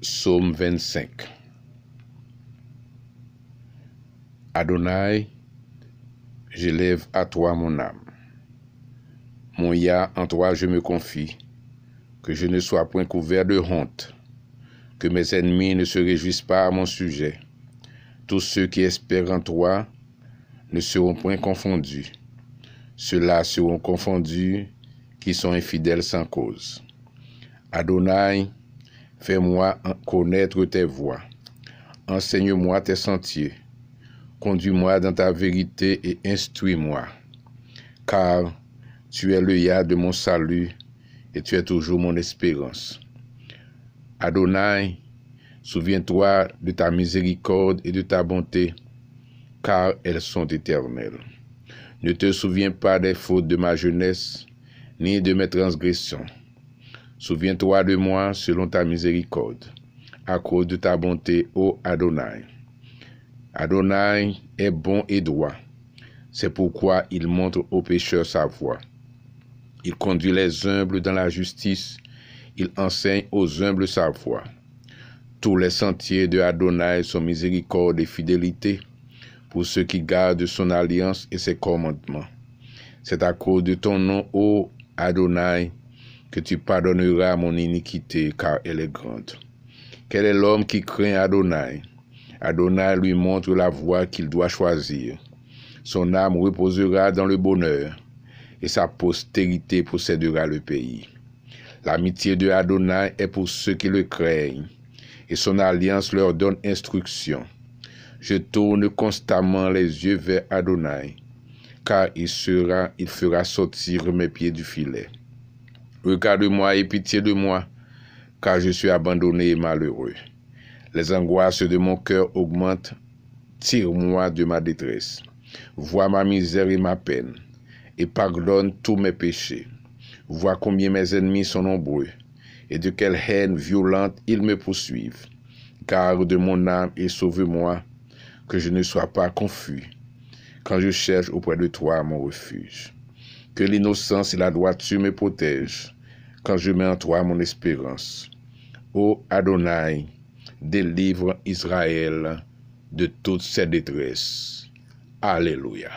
Psaume 25 Adonai, j'élève à toi mon âme. Mon ya, en toi je me confie, que je ne sois point couvert de honte, que mes ennemis ne se réjouissent pas à mon sujet. Tous ceux qui espèrent en toi ne seront point confondus. Ceux-là seront confondus qui sont infidèles sans cause. Adonai, Fais-moi connaître tes voies. Enseigne-moi tes sentiers. Conduis-moi dans ta vérité et instruis-moi. Car tu es le ya de mon salut et tu es toujours mon espérance. Adonai, souviens-toi de ta miséricorde et de ta bonté, car elles sont éternelles. Ne te souviens pas des fautes de ma jeunesse, ni de mes transgressions. Souviens-toi de moi selon ta miséricorde, à cause de ta bonté, ô Adonai. Adonai est bon et droit. C'est pourquoi il montre aux pécheurs sa voie. Il conduit les humbles dans la justice. Il enseigne aux humbles sa voie. Tous les sentiers de Adonai sont miséricorde et fidélité pour ceux qui gardent son alliance et ses commandements. C'est à cause de ton nom, ô Adonai, que tu pardonneras mon iniquité, car elle est grande. Quel est l'homme qui craint Adonai? Adonai lui montre la voie qu'il doit choisir. Son âme reposera dans le bonheur, et sa postérité possédera le pays. L'amitié de Adonai est pour ceux qui le craignent, et son alliance leur donne instruction. Je tourne constamment les yeux vers Adonai, car il sera, il fera sortir mes pieds du filet. Regarde-moi et pitié de moi, car je suis abandonné et malheureux. Les angoisses de mon cœur augmentent. Tire-moi de ma détresse. Vois ma misère et ma peine, et pardonne tous mes péchés. Vois combien mes ennemis sont nombreux, et de quelle haine violente ils me poursuivent. Garde mon âme et sauve-moi, que je ne sois pas confus, quand je cherche auprès de toi mon refuge. Que l'innocence et la droiture me protègent quand je mets en toi mon espérance. Ô Adonai, délivre Israël de toutes ses détresses. Alléluia.